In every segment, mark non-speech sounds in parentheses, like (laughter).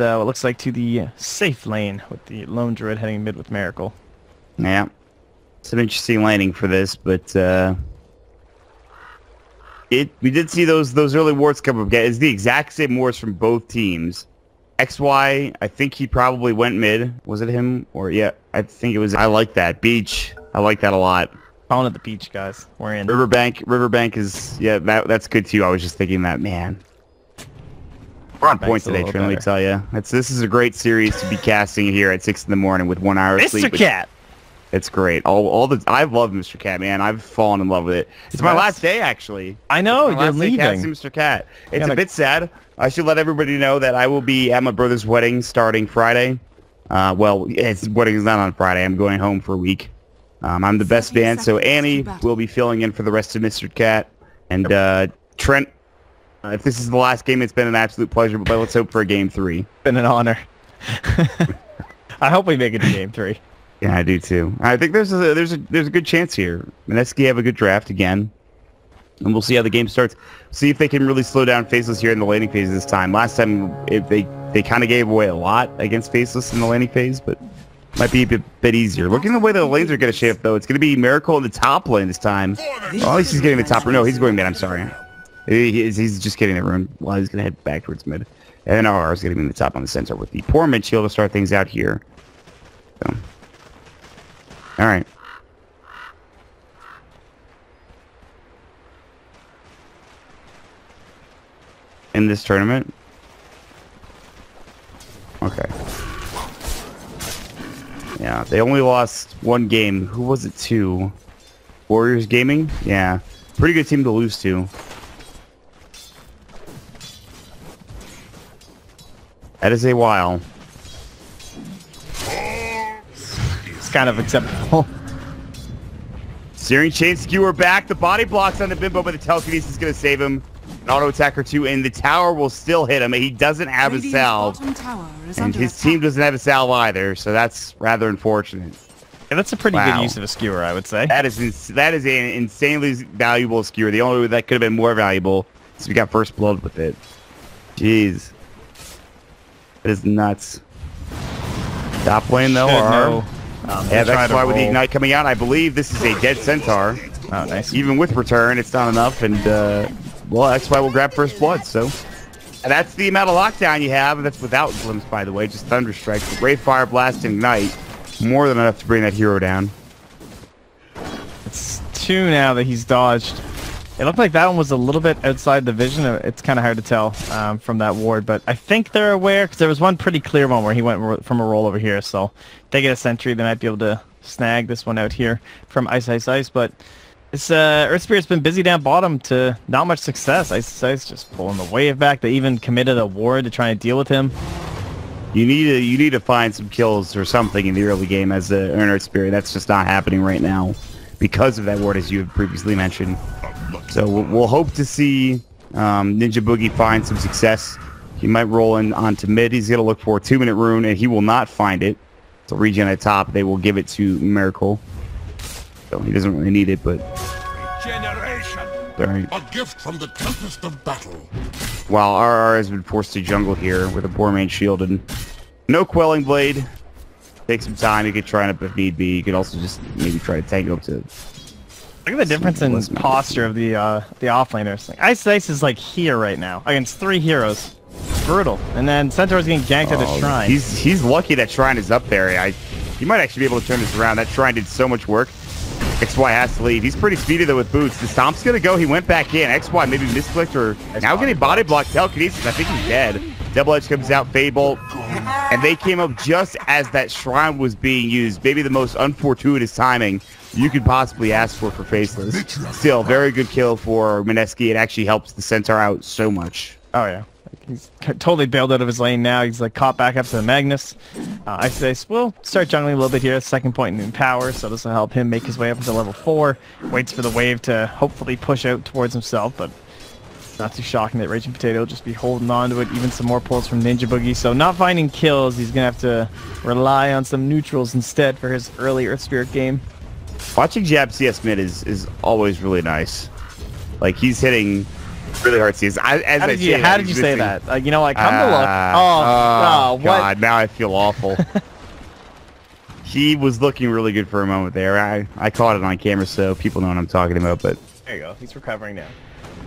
uh, what looks like to the safe lane with the lone druid heading mid with Miracle. Yeah. It's an interesting landing for this, but uh, it we did see those those early wards come up. It's the exact same wards from both teams. XY, I think he probably went mid. Was it him? Or yeah, I think it was. I like that. Beach. I like that a lot. Calling it the beach, guys. We're in. Riverbank. Riverbank is yeah. That that's good too. I was just thinking that man. We're on point today, Trent. Let me tell you. It's this is a great series to be casting here at six in the morning with one hour Mr. sleep. Mr. Cat. It's great. All all the I love Mr. Cat, man. I've fallen in love with it. It's my last day actually. I know it's you're leaving. Mr. Cat. It's a bit sad. I should let everybody know that I will be at my brother's wedding starting Friday. Uh, well, his wedding is not on Friday. I'm going home for a week. Um, I'm the best man, so Annie will be filling in for the rest of Mr. Cat. And uh, Trent, uh, if this is the last game, it's been an absolute pleasure, but let's hope for a game three. Been an honor. (laughs) I hope we make it to game three. Yeah, I do too. I think there's a there's a there's a good chance here. Mineski have a good draft again, and we'll see how the game starts. See if they can really slow down Faceless here in the landing phase this time. Last time, if they they kind of gave away a lot against Faceless in the landing phase, but might be a bit, bit easier. Looking the way the lanes are going to shift, though, it's going to be Miracle in the top lane this time. Well, at least he's getting the top. No, he's going mid. I'm sorry. He, he's, he's just getting the rune. Well, he's going to head back towards mid. And RR is going to be in the top on the center with the poor man's shield to start things out here. So. All right. In this tournament? Okay. Yeah, they only lost one game. Who was it to? Warriors Gaming? Yeah. Pretty good team to lose to. That is a while. It's kind of acceptable. Searing Chain Skewer back. The body blocks on the Bimbo, but the Telekinesis is going to save him. An auto attacker two, and the tower will still hit him. He doesn't have a salve, and his attack. team doesn't have a salve either, so that's rather unfortunate. Yeah, that's a pretty wow. good use of a skewer, I would say. That is that is an insanely valuable skewer. The only way that could have been more valuable is we got first blood with it. Jeez, it is nuts. Top lane though, or um, yeah, that's why with the Ignite coming out, I believe this is a dead Centaur. Oh, nice. Even with return, it's not enough, and uh, well, that's why we'll grab first blood. So and that's the amount of lockdown you have. That's without glimpse, by the way, just thunder strike. Wraith fire blast and ignite, more than enough to bring that hero down. It's two now that he's dodged. It looked like that one was a little bit outside the vision. It's kind of hard to tell um, from that ward, but I think they're aware because there was one pretty clear one where he went from a roll over here. So they get a sentry, they might be able to snag this one out here from Ice Ice Ice. But it's uh, Earth Spirit's been busy down bottom to not much success. Ice Ice just pulling the wave back. They even committed a ward to try and deal with him. You need to you need to find some kills or something in the early game as the Earth Spirit. That's just not happening right now because of that ward, as you have previously mentioned. So we'll hope to see um, Ninja Boogie find some success. He might roll in onto mid. He's going to look for a two-minute rune, and he will not find it. So regen at top, they will give it to Miracle. So he doesn't really need it, but... Generation. Sorry. A gift from the tempest of battle. While RR has been forced to jungle here with a poor man's shield and no Quelling Blade. Take some time. You could try it up if need be. You could also just maybe try to tank up to Look at the difference in posture of the uh, the offlaners. Like, Ice Ice is like here right now against three heroes. It's Brutal. And then Centaur's getting ganked oh, at the oh, shrine. He's he's lucky that shrine is up there. I he might actually be able to turn this around. That shrine did so much work. XY has to leave. He's pretty speedy though with boots. The stomp's gonna go. He went back in. XY maybe misclicked or That's now getting body blocked. Telekinesis. I think he's dead. Double Edge comes out. Fable. And they came up just as that shrine was being used. Maybe the most unfortuitous timing you could possibly ask for for Faceless. Still, very good kill for Mineski. It actually helps the Centaur out so much. Oh, yeah. He's totally bailed out of his lane now. He's like caught back up to the Magnus. Uh, I say we'll start jungling a little bit here. Second point in power, so this will help him make his way up to level four. Waits for the wave to hopefully push out towards himself, but not too shocking that Raging Potato will just be holding on to it. Even some more pulls from Ninja Boogie. So not finding kills, he's gonna have to rely on some neutrals instead for his early Earth Spirit game. Watching Jab CS mid is, is always really nice. Like, he's hitting Really hard to see. As, as How I did you, say how that, did you say that? Like, you know, like, come to look. Ah, Oh, oh, what? God, now I feel awful. (laughs) he was looking really good for a moment there. I, I caught it on camera, so people know what I'm talking about. But There you go. He's recovering now.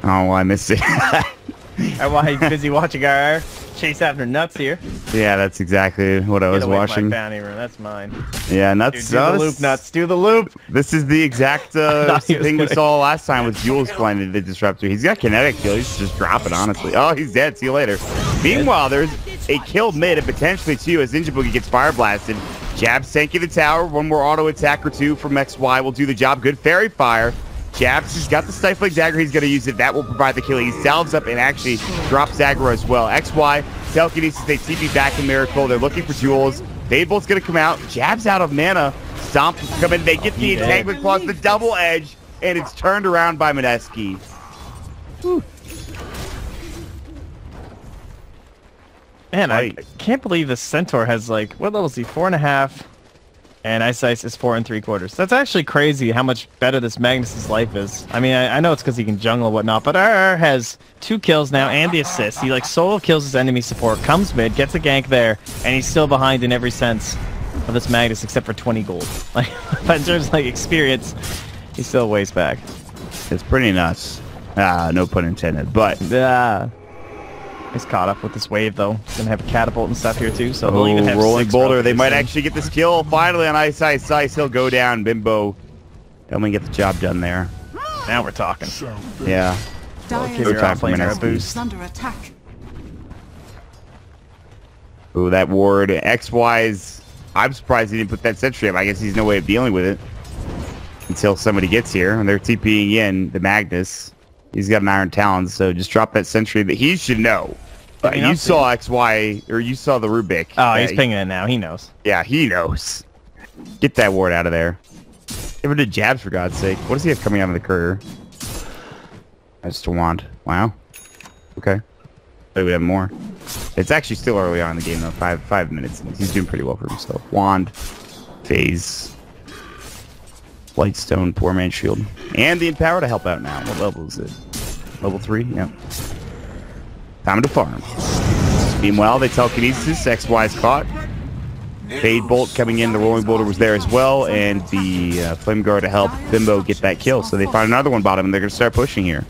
oh, I missed it. (laughs) And while he's busy watching our chase after nuts here. yeah, that's exactly what I Get was away watching. My bounty rune. That's mine. Yeah, Dude, nuts. do the uh, loop, nuts. Do the loop. This is the exact (laughs) uh, thought he was thing we saw last time with Jules finding the disruptor. He's got kinetic field. He's just dropping, honestly. Oh, he's dead. See you later. Meanwhile, there's a kill mid and potentially two as Ninja Boogie gets fire blasted. Jab sinking the tower. One more auto attack or two from XY will do the job. Good fairy fire. Jabs, he's got the stifling dagger. He's going to use it. That will provide the kill. He salves up and actually drops dagger as well. XY, telekinesis, they TP back in Miracle. They're looking for Jules. Fadebolt's going to come out. Jabs out of mana. Stomp come in. They get the entangling claws, the double edge, and it's turned around by Mineski. Man, I can't believe the Centaur has like what level is he? Four and a half, and Ice Ice is four and three quarters. That's actually crazy how much better this Magnus's life is. I mean, I, I know it's because he can jungle and whatnot, but RR has two kills now and the assist. He like solo kills his enemy support, comes mid, gets a gank there, and he's still behind in every sense of this Magnus except for 20 gold. (laughs) Like, but in terms of like experience, he's still ways back. It's pretty nuts. Ah, no pun intended. But Yeah. He's caught up with this wave though. He's gonna have a catapult and stuff here too, so they'll oh, even have oh, rolling boulder. They might soon. actually get this kill finally on Ice Ice Ice. He'll go down. Bimbo. Don't get the job done there. Now we're talking. Yeah. Give Go your time for a boost. under attack. Ooh, that ward. XY's. I'm surprised he didn't put that sentry up. I guess he's no way of dealing with it until somebody gets here. And they're TPing in the Magnus. He's got an Iron Talon, so just drop that sentry that he should know. Uh, you saw XY, or you saw the Rubik. Oh, he's Uh, pinging it now. He knows. Yeah, he knows. Get that ward out of there. Give it to jabs, for God's sake. What does he have coming out of the courier? That's a wand. Wow. Okay. Maybe we have more. It's actually still early on in the game, though. Five five minutes. He's doing pretty well for himself. Wand. Phase. Lightstone. Poor man shield. And the Empower to help out now. What level is it? Level 3? Yep. Time to farm. Meanwhile, they tell Kinesis telekinesis. XY's caught. Fade Bolt coming in. The Rolling Boulder was there as well. And the uh, Flame Guard to help Bimbo get that kill. So they find another one bottom, and they're going to start pushing here.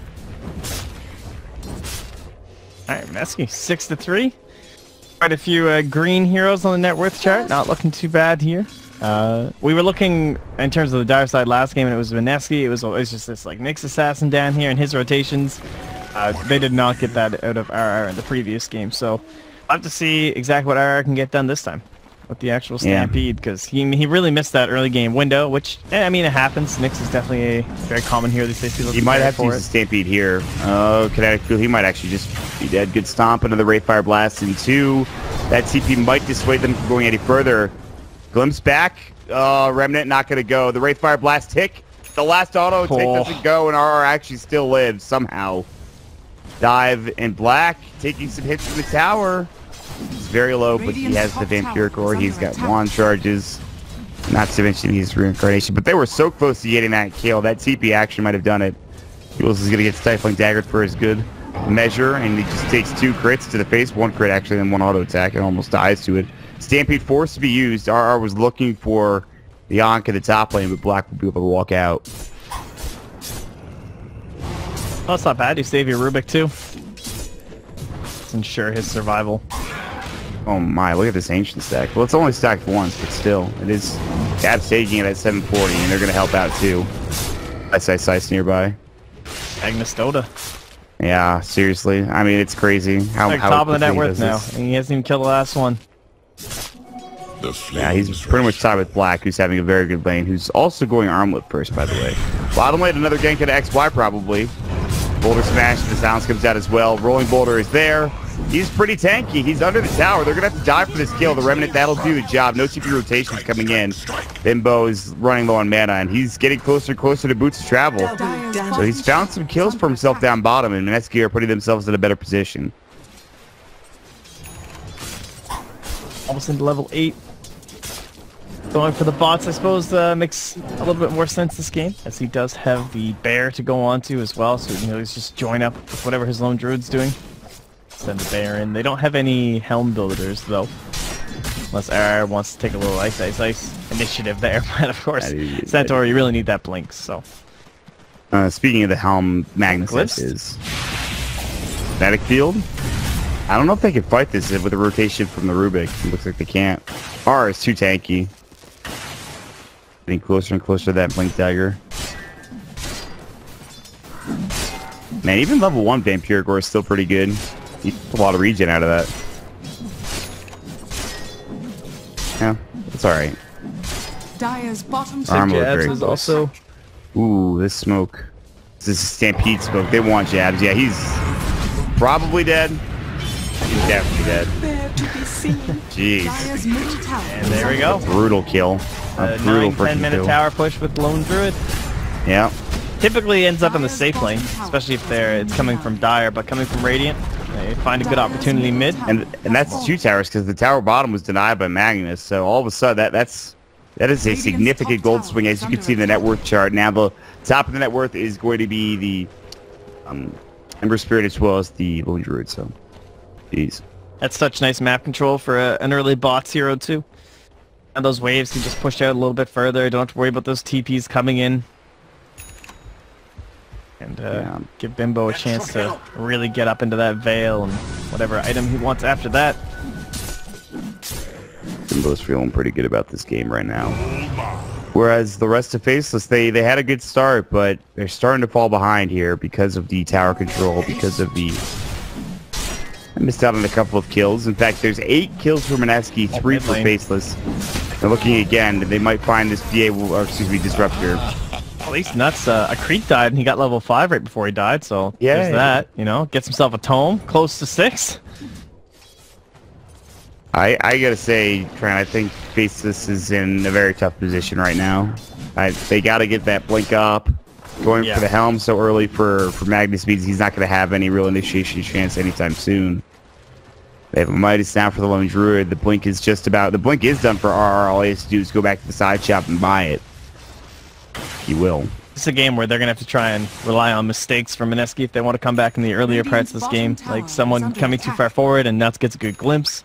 All right, Mesky, six to three. Quite a few uh, green heroes on the net worth chart. Not looking too bad here. Uh, we were looking in terms of the dire side last game, and it was Mineski. It was always just this like Nyx assassin down here, and his rotations. Uh, they did not get that out of RR in the previous game, so I'll have to see exactly what RR can get done this time with the actual Stampede, because he he really missed that early game window, which eh, I mean it happens. Nyx is definitely a very common hero these days. He might have to use it. the Stampede here. Oh, Kinetic Field. He might actually just be dead. Good stomp into the Wraithfire Blast. And two, that CP might dissuade them from going any further. Glimpse back. Uh, Remnant not going to go. The Wraithfire Blast tick. The last auto tick Oh. doesn't go, and RR actually still lives somehow. Dive in black, taking some hits from the tower. He's very low, but he has the Vampiric Aura. He's got wand charges. Not to mention his reincarnation. But they were so close to getting that kill. That TP action might have done it. Jules is going to get Stifling Daggered for his good measure, and he just takes two crits to the face. One crit, actually, and one auto attack, and almost dies to it. Stampede forced to be used. RR was looking for the Ankh in the top lane, but Black will be able to walk out. Oh, that's not bad. You save your Rubik too. Let's ensure his survival. Oh my, look at this Ancient stack. Well, it's only stacked once, but still. It is Jabs taking it at 740, and they're going to help out too. Ice Ice Ice nearby. Agnes Dota. Yeah, seriously. I mean, it's crazy. How, Like how top of the net worth now. And he hasn't even killed the last one. The Yeah, he's pretty much tied with Black, who's having a very good lane, who's also going Armlet first, by the way. Bottom lane, another gank at XY, probably. Boulder smash, the sounds comes out as well. Rolling Boulder is there. He's pretty tanky. He's under the tower. They're going to have to die for this kill. The Remnant, that'll do the job. No TP rotations coming in. Bimbo is running low on mana, and he's getting closer and closer to Boots Travel. So he's found some kills for himself down bottom, and Mineski are putting themselves in a better position. Almost into level 8. Going for the bots, I suppose, uh, makes a little bit more sense this game, as he does have the bear to go on to as well, so you know he's just join up with whatever his lone druid's doing. Send the bear in. They don't have any helm builders though, unless RR wants to take a little ice, ice, ice initiative there. (laughs) But of course, Centaur, you really need that blink. So Uh, speaking of the helm, Magnus is static field. I don't know if they can fight this with a rotation from the Rubik. It looks like they can't. R is too tanky. Getting closer and closer to that blink dagger. Man, even level one Vampiric Aura is still pretty good. You get a lot of regen out of that. Yeah, it's alright. Dire's bottom Armor Jabs Jabs is is also Ooh, this smoke. This is Stampede smoke. They want jabs. Yeah, he's probably dead. He's definitely dead. There to be seen. Jeez. Dire's middle tower. And there we go. Brutal kill. A a brutal 9 10 freaking minute kill. tower push with lone druid. Yeah. Typically ends up in the safe lane, especially if they're it's coming from Dire, but coming from Radiant, they find a good opportunity mid. And and that's two towers because the tower bottom was denied by Magnus. So all of a sudden that that's that is a significant gold swing as you can see in the net worth chart. Now the top of the net worth is going to be the um Ember Spirit as well as the Lone Druid. So, jeez. That's such nice map control for a, an early bots hero too. And those waves can just push out a little bit further. Don't have to worry about those TPs coming in. And uh, Yeah. give Bimbo a chance to really get up into that veil and whatever item he wants after that. Bimbo's feeling pretty good about this game right now. Whereas the rest of Faceless, they, they had a good start, but they're starting to fall behind here because of the tower control, because of the... Missed out on a couple of kills. In fact, there's eight kills for Mineski, three for. Faceless. They're looking again. They might find this VA, will- or excuse me, Disruptor. (laughs) At least nuts. Uh, a creep died and he got level five right before he died. So Yeah. there's that. You know, gets himself a tome, close to six. I, I gotta say, Trent, I think Faceless is in a very tough position right now. I, they gotta get that blink up. Going Yeah. for the helm so early for, for Magnus means he's not gonna have any real initiation chance anytime soon. They have a Midas down for the Lone Druid. The blink is just about... The blink is done for RR. All he has to do is go back to the side shop and buy it. He will. It's a game where they're gonna have to try and rely on mistakes from Mineski if they want to come back in the earlier parts of this game. Like someone is under coming too far forward and Nuts gets a good glimpse.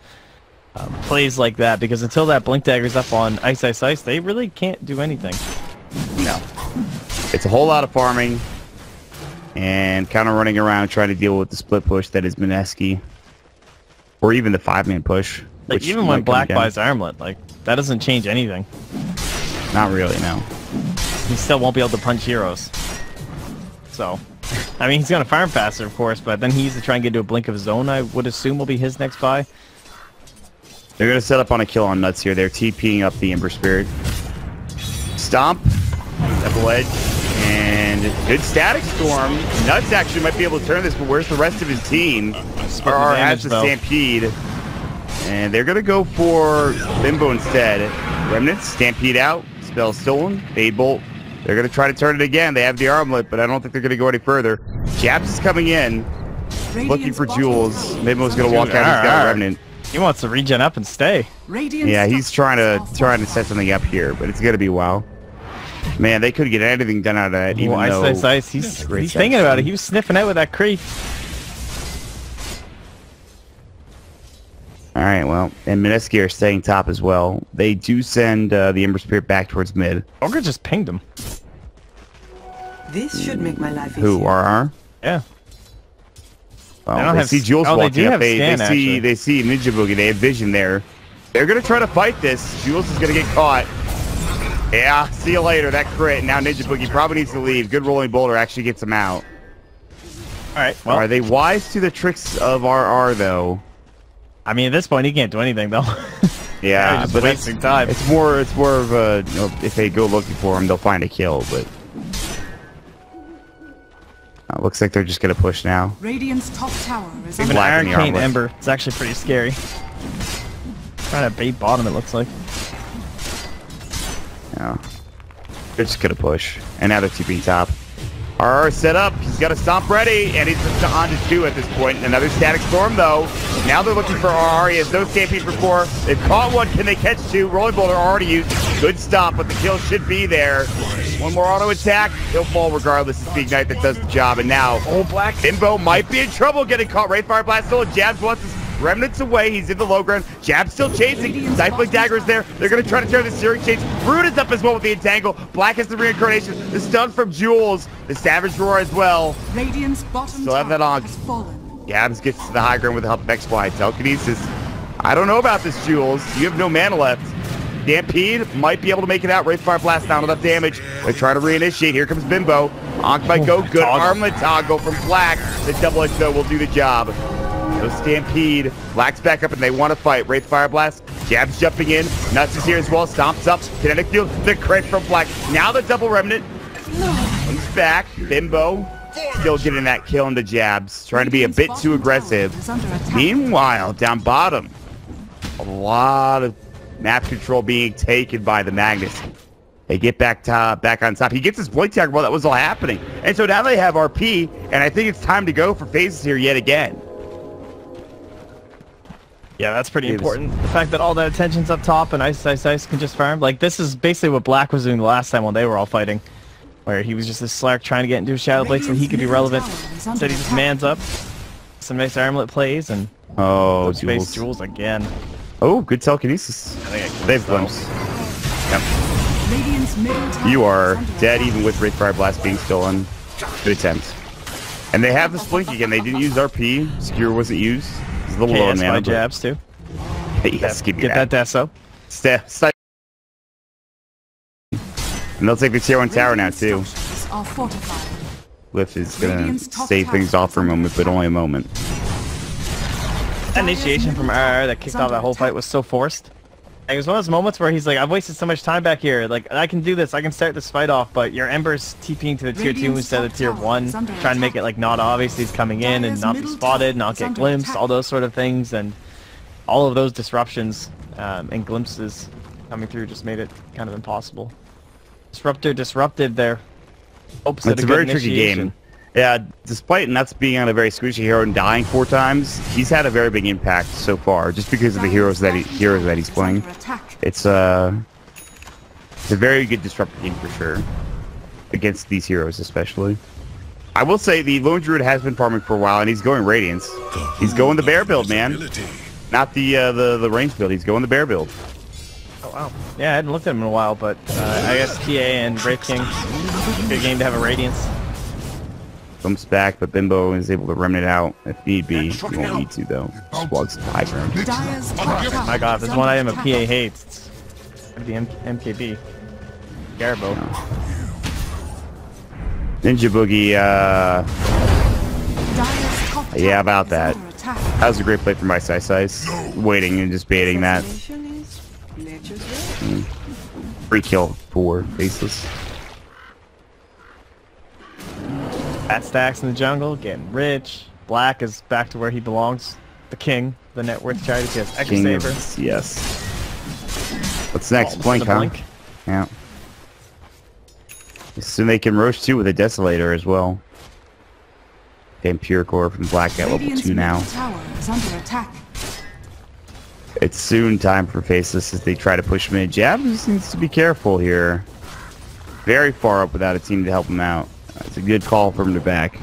Um, plays like that because until that blink dagger's up on ice, ice, ice, they really can't do anything. It's a whole lot of farming and kind of running around trying to deal with the split push that is Mineski. Or even the five-man push. Like even when Black buys Armlet, like that doesn't change anything. Not really, no. He still won't be able to punch heroes. So, I mean, he's gonna farm faster, of course, but then he needs to try and get to a blink of his own. I would assume will be his next buy. They're going to set up on a kill on Nuts here. They're TPing up the Ember Spirit. Stomp. Double edge. And good static storm. Nuts actually might be able to turn this, but where's the rest of his team? Uh, RR has damage, the though. Stampede. And they're going to go for Bimbo instead. Remnants, Stampede out. Spell stolen. Fade Bolt. They're going to try to turn it again. They have the armlet, but I don't think they're going to go any further. Jabs is coming in, looking for bottom jewels. tower Bimbo's going to walk out. He's got a arr. Remnant. He wants to regen up and stay. Radiant's Yeah, he's trying to trying to set something up here, but it's gonna be a while. Man, they could get anything done out of that, even Ooh, ice, though ice, ice. He's, he's shot. thinking about it. He was sniffing out with that creep. All right, well, and Mineski are staying top as well. They do send uh, the Ember Spirit back towards mid. Ogre just pinged him. This should make my life Who easier. RR? Yeah. Well, They they, don't have see Jules oh, they walking do up. have They, scan, they see actually. they see Ninja Boogie. They have vision there. They're gonna try to fight this. Jules is gonna get caught. Yeah, see you later. That crit. Now Ninja Boogie probably needs to leave. Good rolling boulder actually gets him out. All right. Well, Are they wise to the tricks of RR though? I mean, at this point, he can't do anything though. (laughs) Yeah, They're just but it's, wasting time. it's more it's more of a you know, if they go looking for him, they'll find a kill. But uh, looks like they're just gonna push now. Radiant's top tower is Even under Black in the Arcane armlet. Ember. It's actually pretty scary. Trying to bait bottom, it looks like. Yeah, they're just gonna push, and now they're TPing top. RR set up. He's got a stomp ready, and he's just on to two at this point. Another static storm though. Now they're looking for RR. He has no stampede before. They've caught one. Can they catch two? Rolling boulder already used. Good stop, but the kill should be there. One more auto attack. He'll fall regardless. It's the Ignite that does the job. And now, Oh, Black. Bimbo might be in trouble getting caught. Wraith Fire Blast still. Jabs wants his remnants away. He's in the low ground. Jabs still chasing. Stifling Dagger's there. They're going to try to tear the Searing Chains. Brood is up as well with the Entangle. Black has the Reincarnation. The stun from Jules. The Savage Roar as well. Radiant's bottom Still have that tower on. has fallen. Jabs gets to the high ground with the help of XY. Telekinesis. I don't know about this, Jules. You have no mana left. Stampede might be able to make it out. Wraithfire Blast down enough damage. They try to reinitiate. Here comes Bimbo. Ankh might go. Good toggle. armlet toggle from Black. The double edge though will do the job. So Stampede. Black's back up and they want to fight. Wraithfire Blast. Jabs jumping in. Nuts is here as well. Stomps up. Kinetic Field. The crit from Black. Now the double remnant. Comes back. Bimbo. Still getting that kill into Jabs. Trying to be a bit too aggressive. Meanwhile, down bottom, a lot of map control being taken by the Magnus. They get back to, back on top. He gets his blink tag while that was all happening. And so now they have RP, and I think it's time to go for phases here yet again. Yeah, that's pretty was- important. The fact that all that attention's up top and Ice Ice Ice can just farm. Like, this is basically what Black was doing the last time when they were all fighting. Where he was just a Slark trying to get into a Shadow Blade so he could be relevant. Instead he just mans up, some nice armlet plays, and Oh, space Jules. Jules again. Oh, good telekinesis. I think I killed They have though. glimpse. Yep. Radiant's middle tower You are dead even with Wraithfire Blast being stolen. Good attempt. And they have this blink again. They didn't use RP. Skewer wasn't used. It's a little low in KS mana. jabs too. (laughs) Yes, give me Get that. that Deso. Sta- sta- and they'll take the tier one tower now too. structures Lift is gonna save things off for a moment, but only a moment. Initiation from RR that kicked off that whole fight was so forced. Like, it was one of those moments where he's like, I've wasted so much time back here. Like, I can do this. I can start this fight off, but your Ember's TPing to the tier 2 instead of top tier 1, is under trying to make it, like, not obvious he's coming in and not be spotted, not get glimpsed, attack. all those sort of things, and all of those disruptions um, and glimpses coming through just made it kind of impossible. Disruptor disrupted there. hopes It's a a very tricky initiation. game. Yeah, despite Nuts being on a very squishy hero and dying four times, he's had a very big impact so far, just because of the heroes that he heroes that he's playing. It's uh, it's a very good disruptor game for sure, against these heroes especially. I will say the Lone Druid has been farming for a while, and he's going Radiance. He's going the bear build, man. Not the uh, the the range build. He's going the bear build. Oh, wow. Yeah, I hadn't looked at him in a while, but uh, I guess TA and Wraith King, good game to have a Radiance. Comes back, but Bimbo is able to remnant out if need be. He won't need to though. Squads to the high ground. Dire's My god, if there's one item a PA attack. hates, it's gotta be M- MKB. Garbo. Ninja Boogie, uh, Yeah, about that. that was a great play from my size size. Waiting and just baiting that Assassination is free kill for faceless. Fat stacks in the jungle, getting rich. Black is back to where he belongs. The king, the net worth charity. He has Echo King of yes. What's next? Oh, blink, huh? blink. Yeah. Soon they can roast too with a Desolator as well. Damn Pure Core from Black at level 2 now. tower is under attack. It's soon time for Faceless as they try to push mid. Jab just needs to be careful here. Very far up without a team to help him out. It's a good call from the back.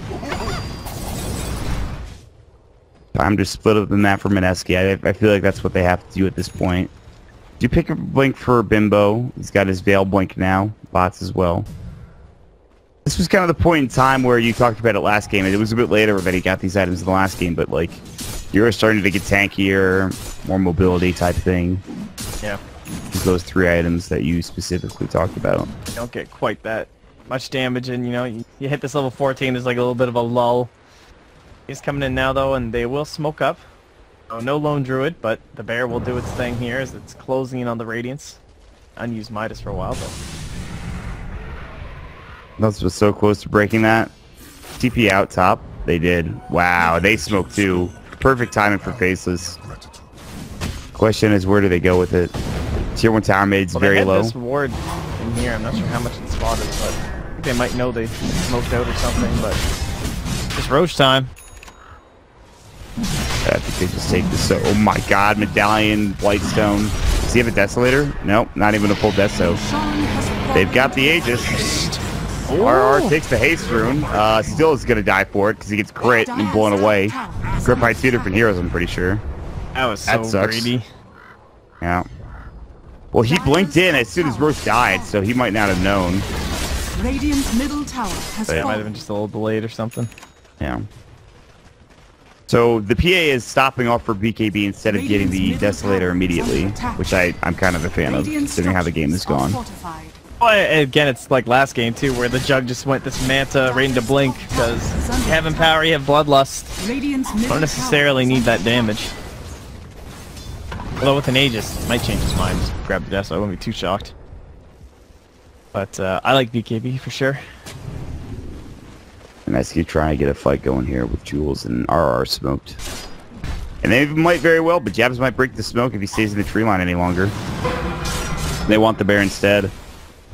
Time to split up the map for Mineski. I, I feel like that's what they have to do at this point. Do you pick a blink for Bimbo? He's got his Veil blink now. Bots as well. This was kind of the point in time where you talked about it last game. It was a bit later that he got these items in the last game, but like you're starting to get tankier, more mobility type thing. Yeah. Those three items that you specifically talked about. You don't get quite that much damage, and you know, you, you hit this level 14, there's like a little bit of a lull. He's coming in now, though, and they will smoke up. Oh, no Lone Druid, but the bear will do its thing here as it's closing in on the Radiance. Unused Midas for a while, but Those was so close to breaking that. TP out top. They did. Wow, they smoked too. Perfect timing for Faceless. Question is, where do they go with it? Tier 1 tower made's well, very low. this ward in here. I'm not sure how much it's spotted, but they might know they smoked out or something, but it's Rosh time. I think they just take this. So, oh my god, Medallion, Blightstone, Does he have a Desolator? Nope, not even a full Deso. Sean has fallen. They've got the Aegis. RR takes the haste rune. Uh, still is gonna die for it because he gets crit and blown away. Grip by two different heroes, I'm pretty sure. That was That so sucks. greedy. Yeah. Well, he blinked in as soon as Rosh died, so he might not have known. Radiant's middle tower has Yeah. Might have been just a little delayed or something. Yeah. So the PA is stopping off for BKB instead of getting the Desolator immediately, which I, I'm kind of a fan of, Radiant considering how the game is gone. Well, again, it's like last game too, where the jug just went this Manta right into Blink because you have Empower, you have Bloodlust. Radiant's Don't necessarily need that damage. Although with an Aegis, it might change his mind. Just grab the death, so I wouldn't be too shocked. But uh, I like BKB for sure. And I see trying to get a fight going here with Jules and RR smoked. And they might very well, but Jabs might break the smoke if he stays in the tree line any longer. They want the bear instead.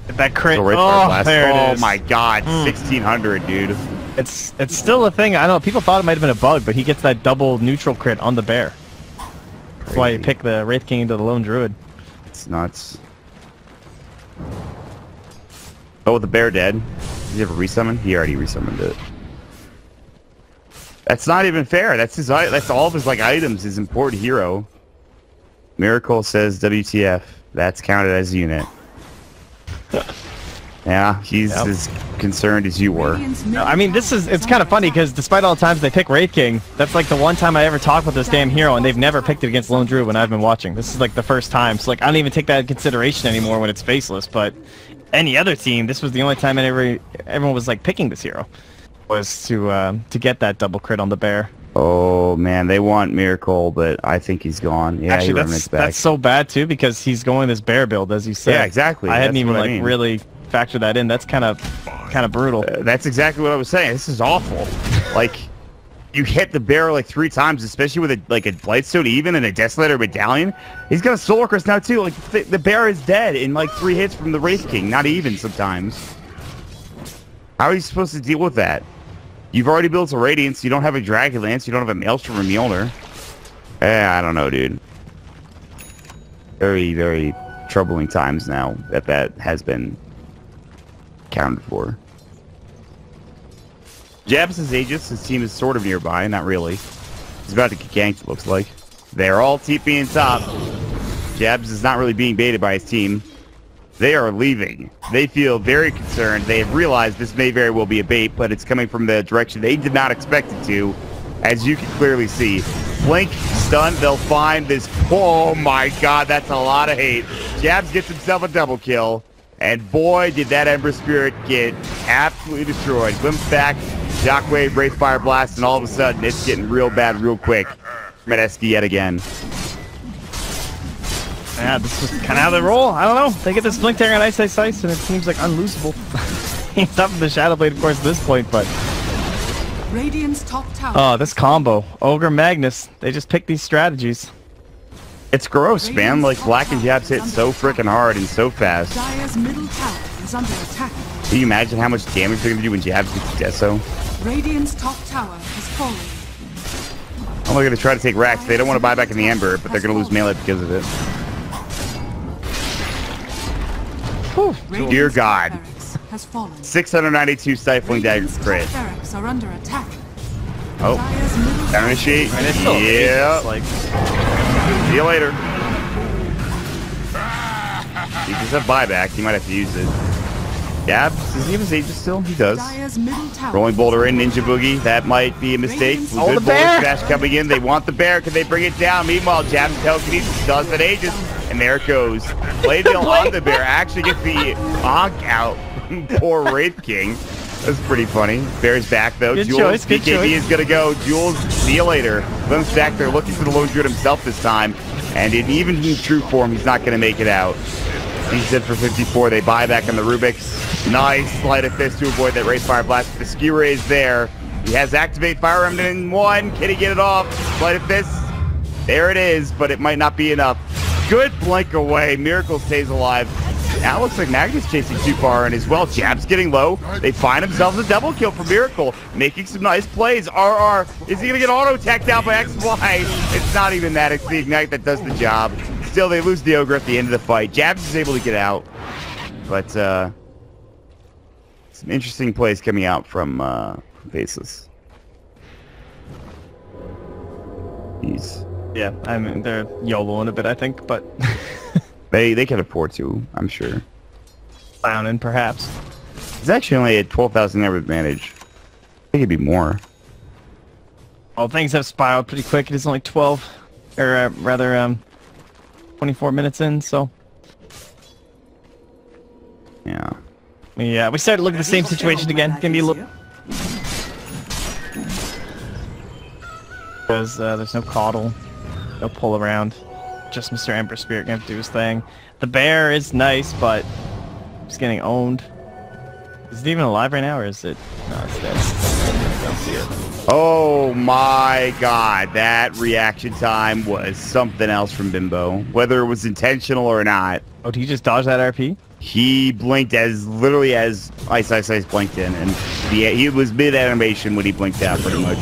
That crit. Right oh, there oh my god, 1600, dude. It's it's still a thing. I don't know. People thought it might have been a bug, but he gets that double neutral crit on the bear. That's why you pick the Wraith King into the Lone Druid. It's nuts. Oh, the bear dead. Did he ever resummon? He already resummoned it. That's not even fair. That's his. That's all of his like items. His important hero. Miracle says WTF. That's counted as a unit. (laughs) Yeah, he's Yep. as concerned as you were. Radiant's I mean, this is it's kind of funny because despite all the times they pick Wraith King, that's like the one time I ever talked with this damn hero, and they've never picked it against Lone Druid when I've been watching. This is like the first time, so like I don't even take that in consideration anymore when it's faceless. But any other team, this was the only time every everyone was like picking this hero was to um, to get that double crit on the bear. Oh man, they want Miracle, but I think he's gone. Yeah, Actually, that's that's so bad too because he's going this bear build as you said. Yeah, exactly. I hadn't That's even I like mean. really factored that in. That's kind of kind of brutal. Uh, that's exactly what I was saying. This is awful. like, you hit the bear like three times, especially with a like a Blightstone even and a Desolator Medallion. He's got a Solar Crest now too. Like the, the bear is dead in like three hits from the Wraith King. Not even sometimes. How are you supposed to deal with that? You've already built a Radiance. You don't have a Dragon Lance. You don't have a Maelstrom or Mjolnir. Eh, I don't know, dude. Very, very troubling times now that that has been accounted for. Jabs is Aegis. His team is sort of nearby, not really. He's about to get ganked, it looks like. They're all TPing top. Jabs is not really being baited by his team. They are leaving. They feel very concerned. They have realized this may very well be a bait, but it's coming from the direction they did not expect it to, as you can clearly see. Blink, stun, they'll find this. Oh my god, that's a lot of hate. Jabs gets himself a double kill. And boy, did that Ember Spirit get absolutely destroyed. Glimpse back, Shockwave, Wraith Fire Blast, and all of a sudden it's getting real bad real quick. Mineski yet again. Yeah, this is kind of how they roll. I don't know. They get this Blink Dagger on Ice Ice Ice, and it seems like unlosable. He's (laughs) up in the Shadow Blade, of course, at this point, but... Radiant's top tower. Oh, this combo. Ogre Magnus. They just pick these strategies. It's gross, man. Like Black and Jabs hit so freaking hard and so fast. Dire's middle tower is under attack. Can you imagine how much damage they're gonna do when Jabs gets Deso? Radiant's top tower has fallen. Oh, I'm only gonna try to take Rax. They don't want to buy back in the Ember, but they're gonna lose melee because of it. Radiant's Dear God. barracks Has fallen. 692 Stifling Dagger Radiant's top crit. are under attack. Oh, Dire's middle down initiate. And it's still Yeah. like See you later. He does have buyback. He might have to use it. Jabs? Does he have his Aegis still? He does. Dire's middle tower. Rolling Boulder in, Ninja Boogie. That might be a mistake. Radiant's- Good Oh, the Boulder bear! Smash coming in. They want the bear. Can they bring it down? Meanwhile, Jabs telekinesis does an Aegis. And there it goes. Blade Deal (laughs) on the bear. Actually gets the honk out. (laughs) Poor Wraith King. That's pretty funny. Bear's back though. Good Jules, choice, good BKB choice. is gonna go. Jules, see you later. Glimpse back there looking for the Lone Druid himself this time. And in even in true form, he's not gonna make it out. He's in for 54. They buy back on the Rubik's. Nice sleight of fist to avoid that Wraith Fire Blast. The Skewer is there. He has Activate Fire Remnant in one. Can he get it off? Sleight of fist. There it is, but it might not be enough. Good blink away. Miracle stays alive. Looks like Magnus chasing too far and as well. Jab's getting low. They find themselves a double kill for Miracle, making some nice plays. RR, is he going to get auto attacked out by XY? It's not even that. It's the Ignite that does the job. Still still, they lose the ogre at the end of the fight. Jabs is able to get out, but uh, some interesting plays coming out from uh, Faceless. He's Yeah, I mean they're YOLOing a bit, I think, but (laughs) they they can afford to, I'm sure. clowning perhaps. He's actually only a twelve thousand number advantage. I think it'd be more. Well, things have spiraled pretty quick. It is only 12, or uh, rather, um, 24 minutes in. So Yeah. yeah, we started to look at the same situation again. Gonna be a little because uh, there's no coddle, no pull around. Just Mr. Ember Spirit gonna have to do his thing. The bear is nice, but he's getting owned. Is it even alive right now, or is it? No, it's dead. Don't see it. Oh my god, that reaction time was something else from Bimbo. Whether it was intentional or not, Oh, did he just dodge that RP? he blinked as literally as Ice Ice Ice blinked in, and the, he was mid animation when he blinked out pretty much.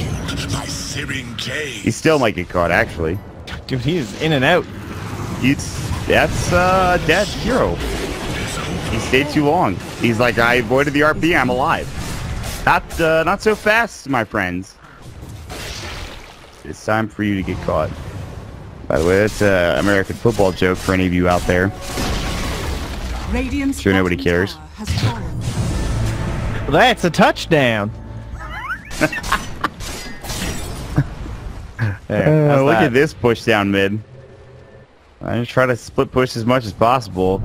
My. He still might get caught actually. Dude, he is in and out. He's that's uh dead hero. He stayed too long. He's like I avoided the RP, I'm alive. Not uh, not so fast, my friends. It's time for you to get caught. By the way, that's an American football joke for any of you out there. Radiant's Sure nobody cares. tower Has fallen. Well, that's a touchdown. (laughs) there, Uh, look that? at this push down mid. I just try to split push as much as possible.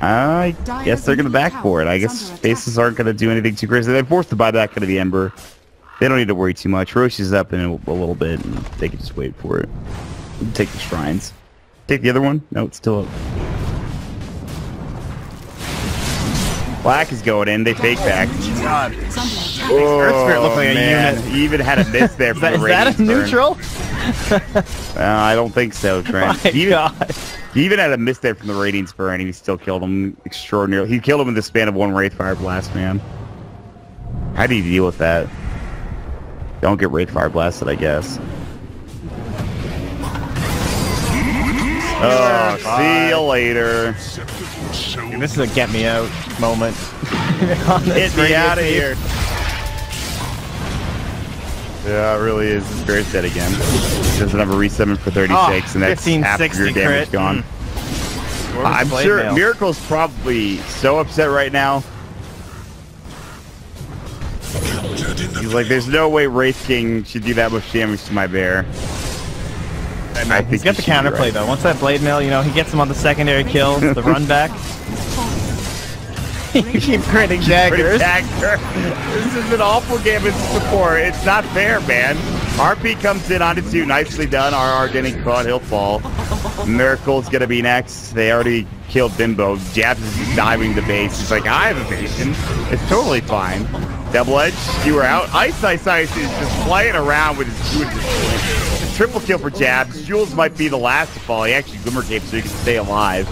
I guess they're gonna back for it. I guess faces aren't gonna do anything too crazy. They're forced to buy back into the Ember. They don't need to worry too much. Rosh is up in a, a little bit, and they can just wait for it. Take the shrines. Take the other one. No, it's still up. Black is going in. They fake back. Is. Oh, Earth Spirit looked like a man. unit. He even had a miss there (laughs) Is for that, the is that a neutral? (laughs) Uh, I don't think so, (laughs) Trent. My he, even, God. he even had a miss there from the Radiance burn, and he still killed him extraordinarily. He killed him in the span of one Wraith Fire Blast, man. How do you deal with that? Don't get Wraith Fire Blasted, I guess. Oh, see you later. Dude, this is a get me out moment. Get me out of here. Yeah, it really is. This bear's dead again. Doesn't have a resummon for 36, Oh, and that's half of your damage crit. gone. Hmm. The I'm sure mail? Miracle's probably so upset right now. He's like, there's no way Wraith King should do that much damage to my bear. And uh, I think He's got he the counterplay right. though. Once that blade mail, you know, he gets him on the secondary kills, the run back. You keep Pretty daggers. dagger. This is an awful game of support. It's not fair, man. RP comes in on it too. Nicely done. RR getting caught. He'll fall. Miracle's gonna be next. They already killed Bimbo. Jabs is diving the base. He's like, I have evasion. It's totally fine. Double Edge, you were out. Ice Ice Ice is just playing around with his, with his triple kill for Jabs. Jules might be the last to fall. He actually Glimmer Cape so he can stay alive.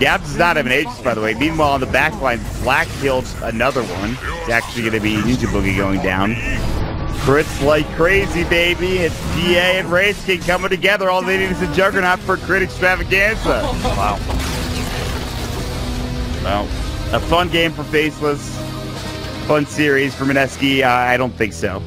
Jabs does not have an Aegis, by the way. Meanwhile, on the back line, Black killed another one. It's actually going to be Ninja Boogie going down. Crits like crazy, baby. It's DA and Wraith King coming together. All they need is a Juggernaut for crit extravaganza. Wow. Well, a fun game for Faceless. Fun series for Mineski. Uh, I don't think so.